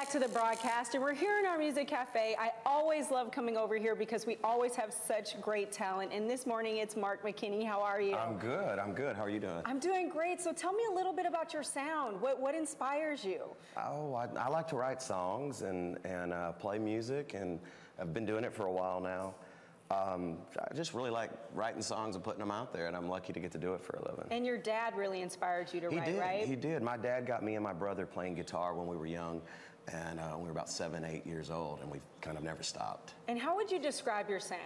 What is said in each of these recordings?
back to the broadcast, and we're here in our music cafe. I always love coming over here because we always have such great talent. And this morning, it's Mark McKinney. How are you? I'm good. I'm good. How are you doing? I'm doing great. So tell me a little bit about your sound. What what inspires you? Oh, I, I like to write songs and and uh, play music, and I've been doing it for a while now. Um, I just really like writing songs and putting them out there, and I'm lucky to get to do it for a living. And your dad really inspired you to he write, did. right? He did. My dad got me and my brother playing guitar when we were young, and uh, we were about seven, eight years old, and we've kind of never stopped. And how would you describe your sound?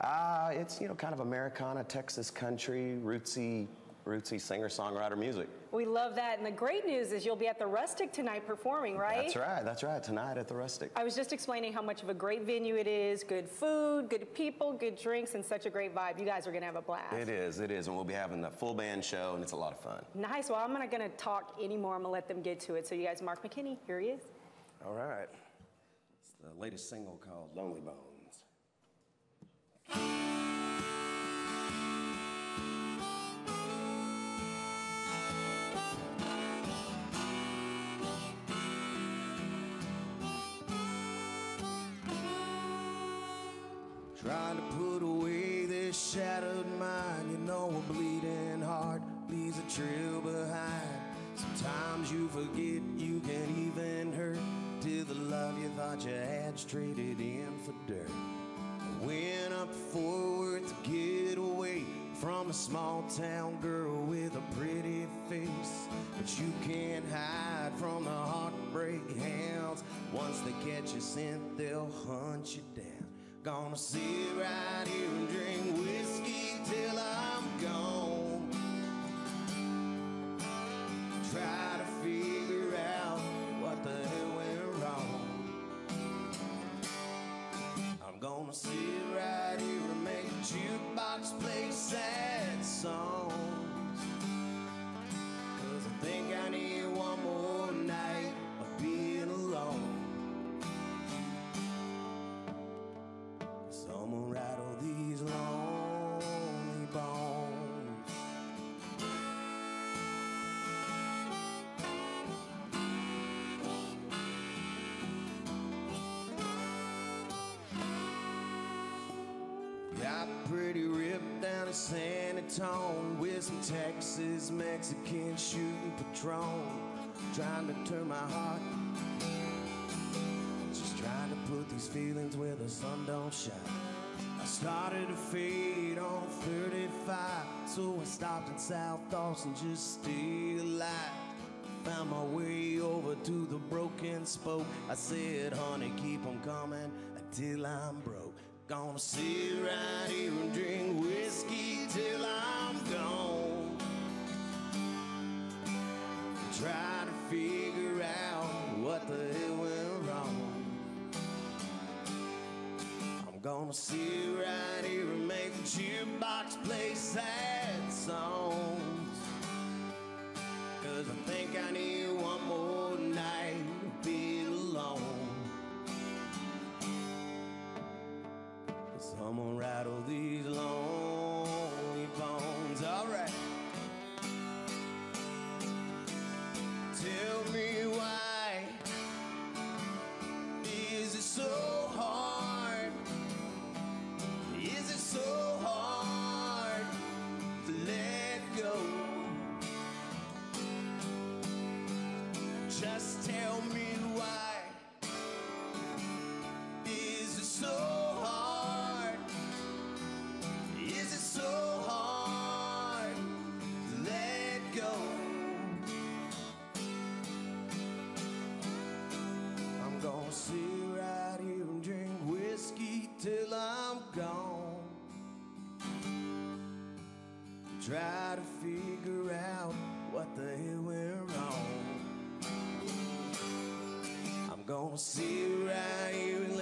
Uh, it's you know kind of Americana, Texas country, rootsy, rootsy singer-songwriter music. We love that. And the great news is you'll be at the Rustic tonight performing, right? That's right. That's right. Tonight at the Rustic. I was just explaining how much of a great venue it is. Good food, good people, good drinks, and such a great vibe. You guys are going to have a blast. It is. It is, and we'll be having the full band show, and it's a lot of fun. Nice. Well, I'm not going to talk anymore. I'm going to let them get to it. So you guys, Mark McKinney, here he is. All right. It's the latest single called Lonely Bones. Trying to put away this shattered mind. You know a bleeding heart leaves a trail behind. Sometimes you forget you can even hurt. Till the love you thought you had's traded in for dirt. I went up forward to get away from a small town girl with a pretty face. But you can't hide from the heartbreak hounds. Once they catch you scent, they'll hunt you down. Gonna sit right here and drink whiskey till I'm gone. Try to figure out what the hell went wrong. I'm gonna sit right here and make a jukebox play sad songs. Cause I think I need one more Someone rattle these lonely bones. Got pretty ripped down in San Antonio with some Texas Mexican shooting Patron. Trying to turn my heart trying to put these feelings where the sun don't shine. I started to fade on 35, so I stopped in South Austin just to stay alive. Found my way over to the broken spoke. I said, honey, keep on coming until I'm broke. Gonna sit right here and drink whiskey till I'm gone. Try to figure out what the gonna sit right here and make the jukebox play Try to figure out what the hell went wrong. I'm gonna sit right here and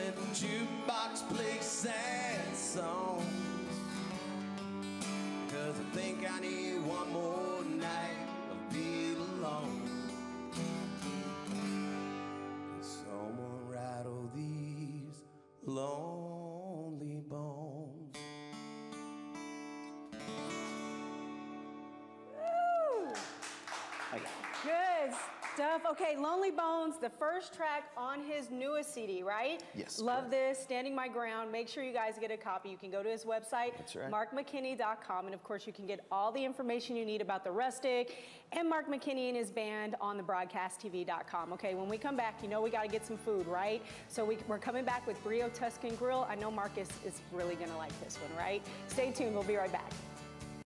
Good stuff. Okay, Lonely Bones, the first track on his newest CD, right? Yes, Love correct. this, Standing My Ground. Make sure you guys get a copy. You can go to his website, That's right. markmckinney.com, and of course, you can get all the information you need about the Rustic and Mark McKinney and his band on the broadcasttv.com. Okay, when we come back, you know we got to get some food, right? So we, we're coming back with Brio Tuscan Grille. I know Marcus is really going to like this one, right? Stay tuned. We'll be right back.